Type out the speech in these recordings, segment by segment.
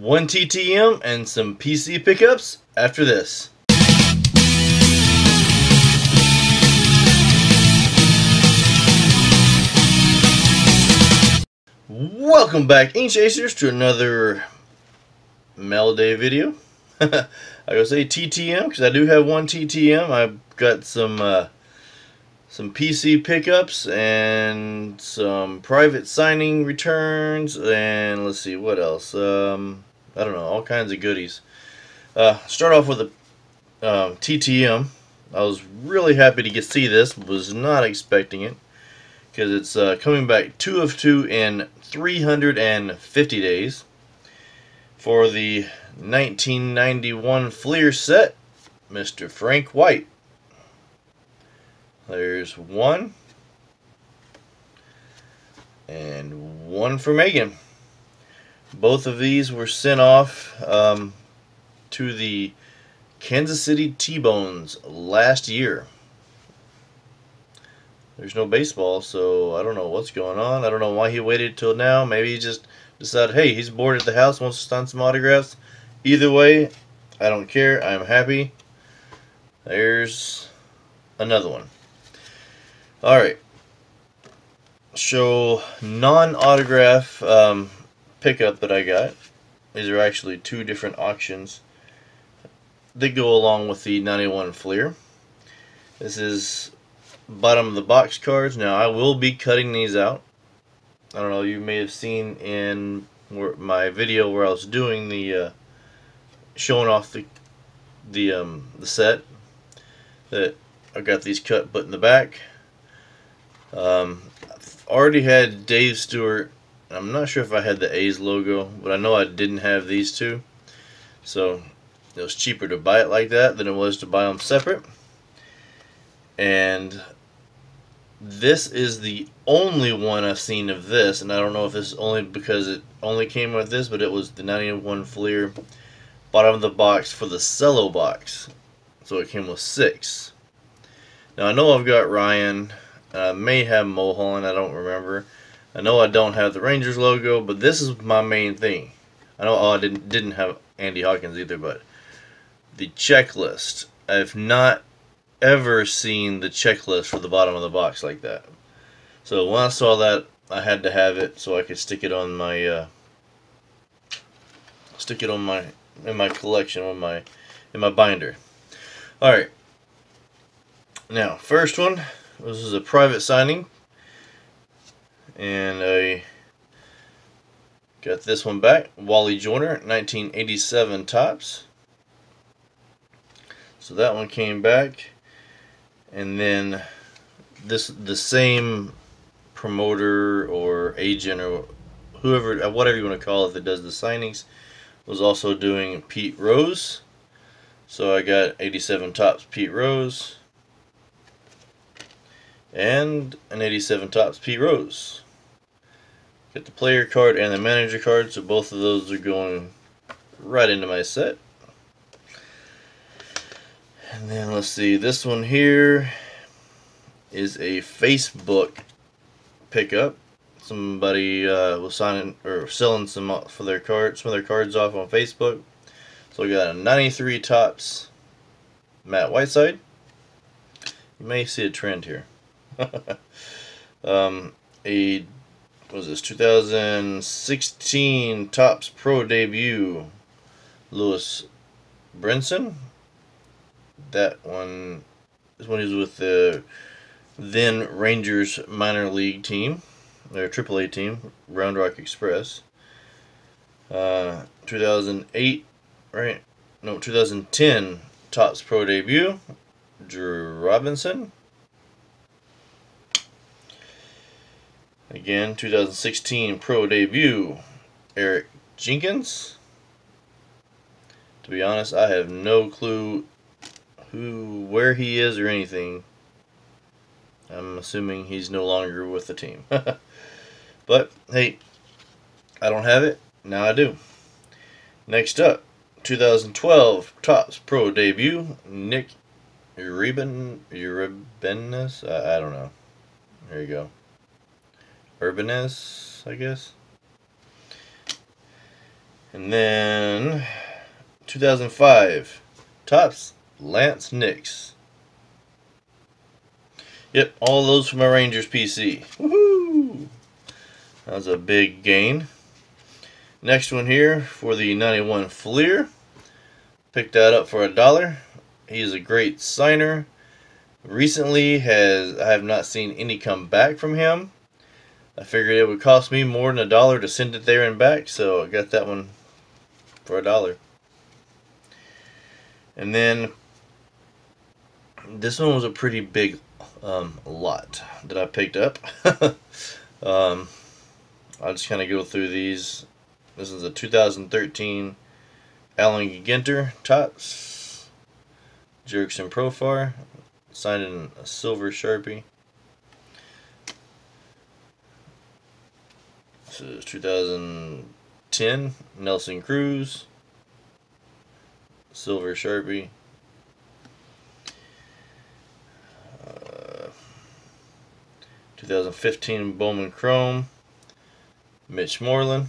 one TTM and some PC pickups after this. Welcome back, Ink Chasers, to another Day video. I gotta say TTM because I do have one TTM. I've got some uh, some PC pickups and some private signing returns and let's see what else. Um, I don't know, all kinds of goodies. Uh, start off with a um, TTM. I was really happy to get see this. Was not expecting it because it's uh, coming back two of two in 350 days for the 1991 Fleer set, Mr. Frank White. There's one. And one for Megan. Both of these were sent off um, to the Kansas City T-Bones last year. There's no baseball, so I don't know what's going on. I don't know why he waited till now. Maybe he just decided, hey, he's bored at the house, wants to sign some autographs. Either way, I don't care. I'm happy. There's another one. Alright. Show non-autograph um, pickup that I got. These are actually two different auctions that go along with the 91 Fleer. This is bottom of the box cards. Now I will be cutting these out. I don't know, you may have seen in my video where I was doing the uh, showing off the the um, the set that I got these cut but in the back um, I've already had Dave Stewart. I'm not sure if I had the A's logo, but I know I didn't have these two. So it was cheaper to buy it like that than it was to buy them separate. And this is the only one I've seen of this, and I don't know if this is only because it only came with this, but it was the 91 Fleer bottom of the box for the cello box. So it came with six. Now I know I've got Ryan I may have Mulholland, I don't remember. I know I don't have the Rangers logo, but this is my main thing. I know oh, I didn't didn't have Andy Hawkins either, but the checklist. I've not ever seen the checklist for the bottom of the box like that. So when I saw that, I had to have it so I could stick it on my uh, stick it on my in my collection on my in my binder. All right. Now, first one this is a private signing. And I got this one back. Wally Joyner, 1987 Topps. So that one came back. And then this the same promoter or agent or whoever uh, whatever you want to call it that does the signings was also doing Pete Rose. So I got 87 Topps Pete Rose and an 87 Topps Pete Rose. Get the player card and the manager card, so both of those are going right into my set. And then let's see, this one here is a Facebook pickup. Somebody uh, was signing or selling some for their cards, some of their cards off on Facebook. So we got a 93 Topps Matt Whiteside. You may see a trend here. um, a was this 2016 Topps Pro debut, Lewis Brinson. That one is when he was with the then Rangers minor league team, their AAA team, Round Rock Express. Uh, 2008, right? No, 2010 Topps Pro debut, Drew Robinson. Again, 2016 pro debut, Eric Jenkins. To be honest, I have no clue who, where he is or anything. I'm assuming he's no longer with the team. but, hey, I don't have it. Now I do. Next up, 2012 Topps Pro debut, Nick Uriben, Uribenes? I, I don't know. There you go. Urbanez, I guess. And then 2005 Topps Laynce Nix. Yep, all those from my Rangers PC. Woohoo! That was a big gain. Next one here for the 91 Fleer. Picked that up for a dollar. He's a great signer. Recently has I have not seen any come back from him. I figured it would cost me more than a dollar to send it there and back, so I got that one for a dollar. And then this one was a pretty big um, lot that I picked up. um, I'll just kind of go through these. This is a 2013 Allen Ginter Topps Jurickson Profar signed in a silver Sharpie. Is 2010 Nelson Cruz silver Sharpie. Uh, 2015 Bowman Chrome Mitch Moreland.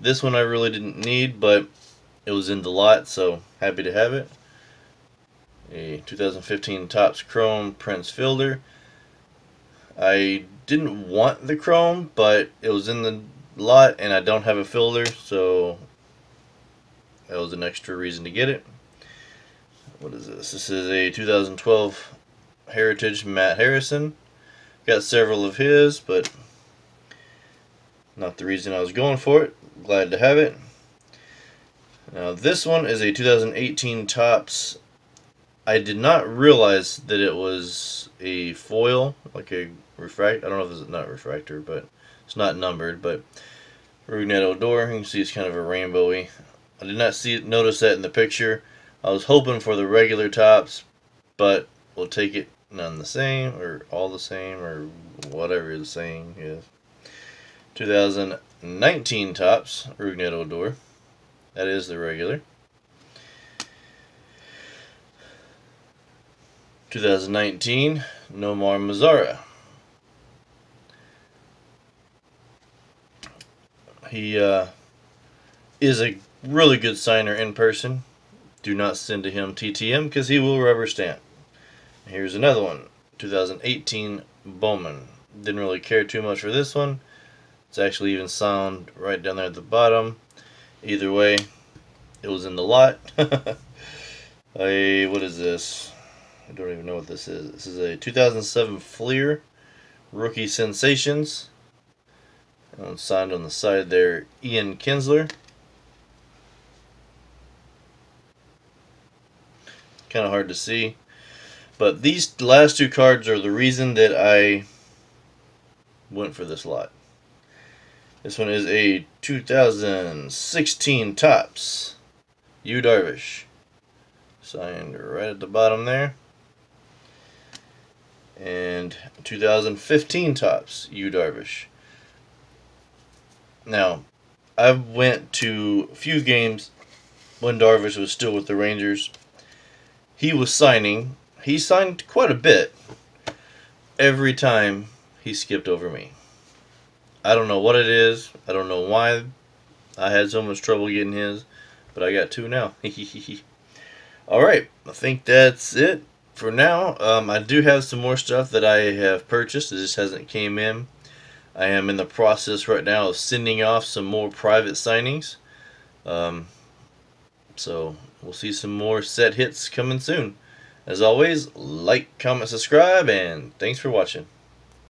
This one I really didn't need, but it was in the lot, so happy to have it. A 2015 Topps Chrome Prince Fielder. I didn't want the Chrome, but it was in the lot, and I don't have a fielder, so that was an extra reason to get it. What is this? This is a 2012 Heritage Matt Harrison. Got several of his, but not the reason I was going for it. Glad to have it. Now this one is a 2018 Topps. I did not realize that it was a foil, like a refract. I don't know if it's not refractor, but it's not numbered. But Rougned Odor, you can see it's kind of a rainbowy. I did not see notice that in the picture. I was hoping for the regular Topps, but we'll take it none the same, or all the same, or whatever the saying is. 2019 Topps Rougned Odor. That is the regular. 2019, Nomar Mazara. He uh, is a really good signer in person. Do not send to him TTM because he will rubber stamp. Here's another one, 2018 Bowman. Didn't really care too much for this one. It's actually even sound right down there at the bottom. Either way, it was in the lot. I, what is this? I don't even know what this is. This is a 2007 Fleer Rookie Sensations. And signed on the side there, Ian Kinsler. Kind of hard to see. But these last two cards are the reason that I went for this lot. This one is a 2016 Topps. Yu Darvish. Signed right at the bottom there. And 2015 Topps Yu Darvish. Now, I went to a few games when Darvish was still with the Rangers. He was signing. He signed quite a bit. Every time he skipped over me. I don't know what it is. I don't know why I had so much trouble getting his, but I got two now. Alright, I think that's it for now. Um, I do have some more stuff that I have purchased. It just hasn't came in. I am in the process right now of sending off some more private signings. Um, so we'll see some more set hits coming soon. As always, like, comment, subscribe, and thanks for watching.